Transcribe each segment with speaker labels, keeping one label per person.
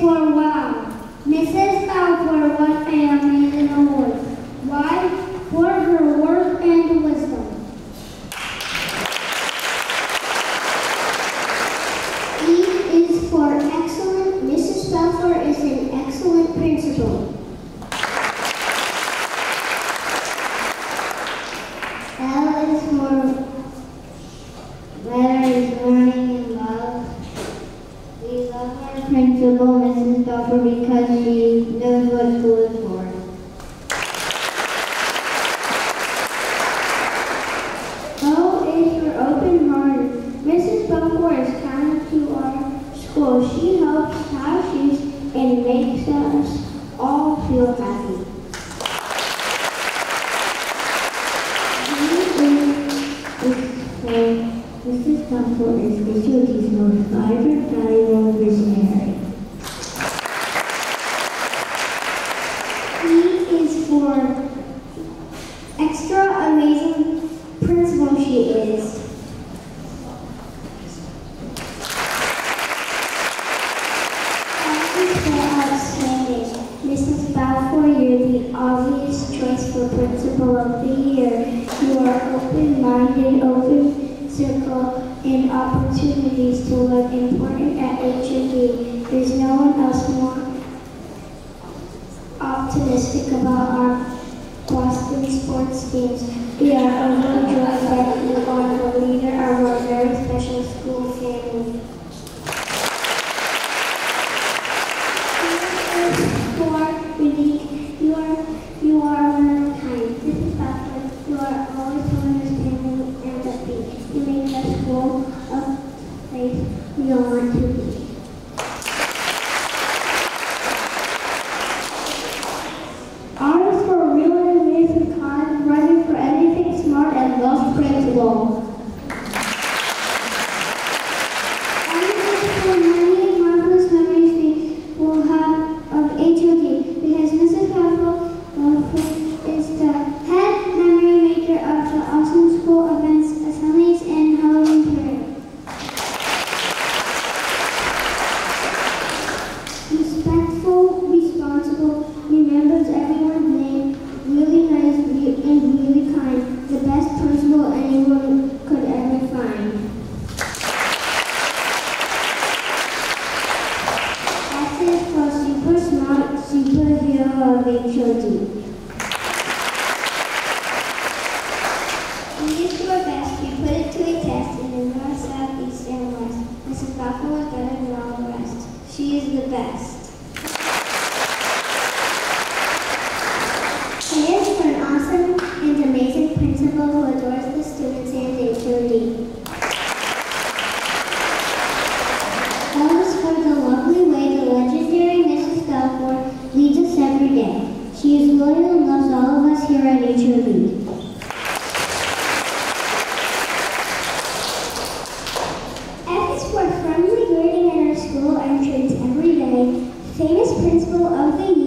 Speaker 1: for wow. Mrs. Balfour was a amazing award. Why? For her work and wisdom. E is for excellent. Mrs. Balfour is an excellent principal. L is for letters learning and love. We love our principal for because opportunities to look important at HUD. There's no one else more optimistic about our Boston sports teams. We are overjoyed that you are the leader of our very special school family. best. famous principle of the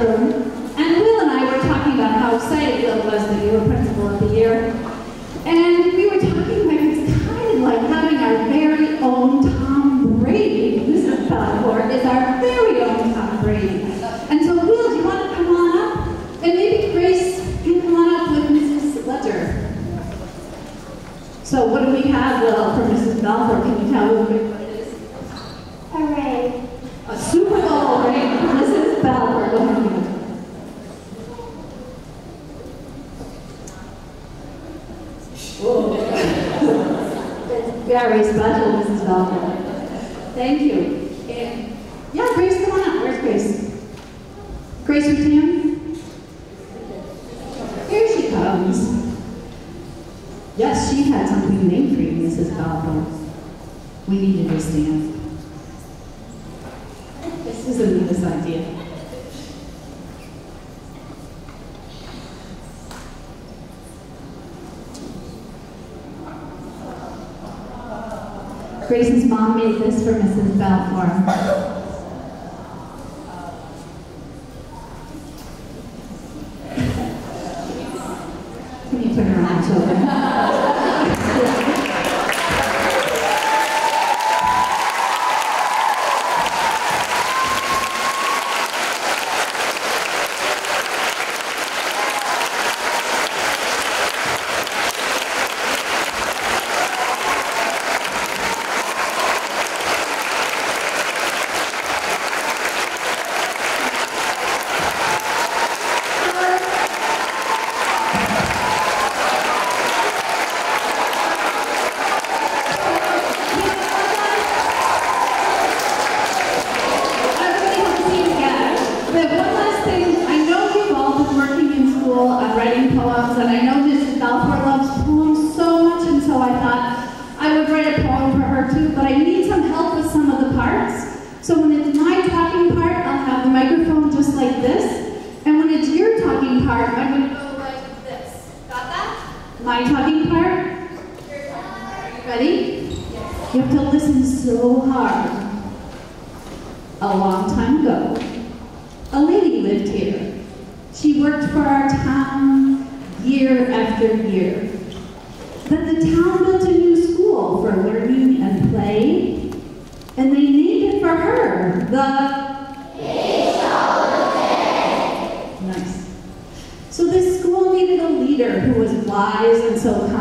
Speaker 2: 저는 very special, Mrs. Balfour. Thank you. And, yeah, Grace, come on up. Where's Grace? Grace Rutan? Here she comes. Yes, she had something named for you, Mrs. Balfour. We need to understand. This is Anita's idea. Grace's mom made this for Mrs. Balfour. Can you turn around, children? Everybody have a seat together. But one last thing, I know you've all been working in school on writing poems, and I know Mrs. Balfour loves poems so much, and so I thought I would write a poem for her too, but I need some help with some of the parts. So when it's my talking part, I'll have the microphone just like this, and when it's your talking part, I'm going to go like this. Got that? My talking part? Are you ready? Listen so hard. A long time ago, a lady lived here. She worked for our town year after year. Then the town built a new school for learning and play, and they named it for her, the Nice. So this school needed a leader who was wise and so kind.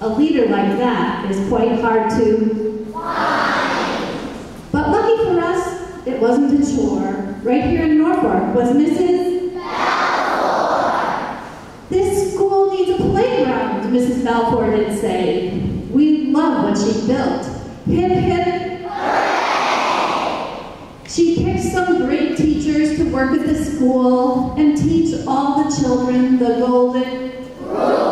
Speaker 2: A leader like that is quite hard to but lucky for us, it wasn't a chore. Right here in Norfolk was Mrs. Balfour. This school needs a playground, Mrs. Balfour did say. We love what she built. Hip, hip. She picked some great teachers to work at the school and teach all the children the golden rule.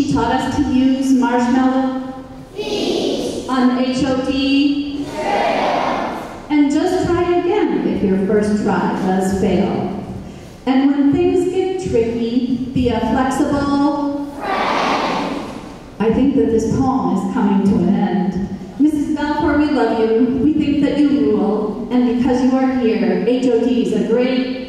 Speaker 2: She taught us to use marshmallow on HOD. And just try again if your first try does fail. And when things get tricky, be a flexible friend. I think that this poem is coming to an end. Mrs. Balfour, we love you. We think that you rule. And because you are here, HOD is a great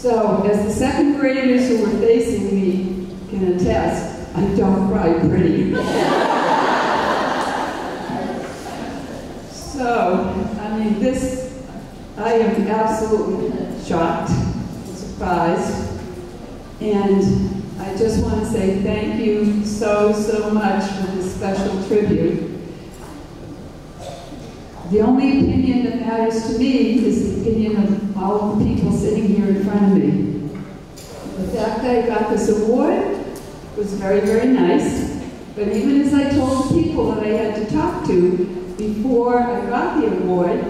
Speaker 3: So, as the second graders who were facing me can attest, I don't cry pretty. so, I mean, this, I am absolutely shocked, surprised, and I just want to say thank you so, so much for this special tribute. The only opinion that matters to me is the opinion of all of the people sitting here in front of me. The fact that I got this award was very, very nice, but even as I told the people that I had to talk to before I got the award,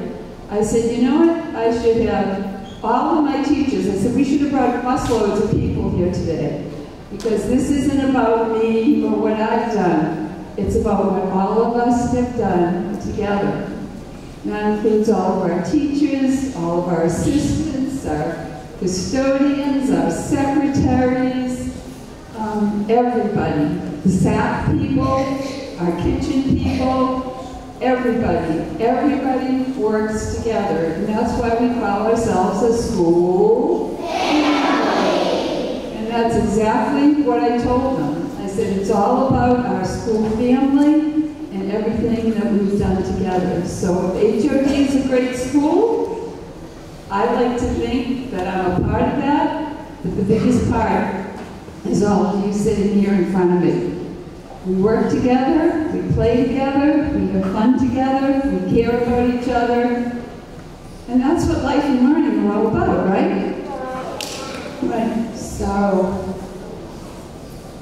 Speaker 3: I said, you know what, I should have all of my teachers, I said, we should have brought busloads of people here today, because this isn't about me or what I've done, it's about what all of us have done together. That includes all of our teachers, all of our assistants, our custodians, our secretaries, um, everybody. The SAP people, our kitchen people, everybody. Everybody works together. And that's why we call ourselves a school family. And that's exactly what I told them. I said, it's all about our school family everything that we've done together. So if HOD is a great school, I like to think that I'm a part of that, but the biggest part is all of you sitting here in front of me. We work together, we play together, we have fun together, we care about each other, and that's what life and learning are all about, right? Right, so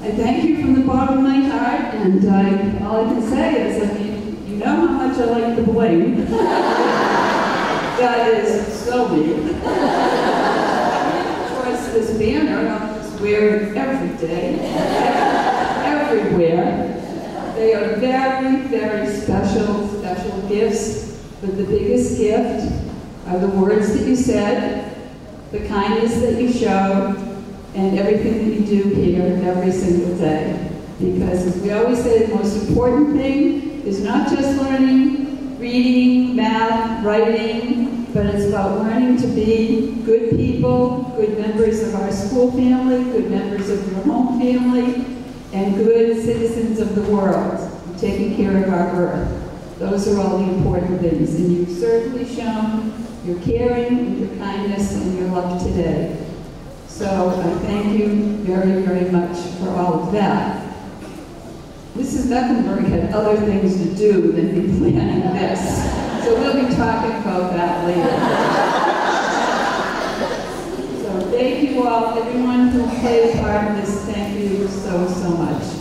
Speaker 3: I thank you from the bottom of my heart, and all I can say is, I mean, you know how much I like the bling. that is so me. of course, this banner I'm just wearing every day, everywhere. They are very, very special, special gifts, but the biggest gift are the words that you said, the kindness that you showed, and everything that you do here every single day. Because as we always say, the most important thing is not just learning, reading, math, writing, but it's about learning to be good people, good members of our school family, good members of your home family, and good citizens of the world, taking care of our earth. Those are all the important things, and you've certainly shown your caring, your kindness, and your love today. So I thank you very, very much for all of that. Mrs. Mecklenburg had other things to do than be planning this. So we'll be talking about that later. so thank you all, everyone who played a part in this, thank you so, so much.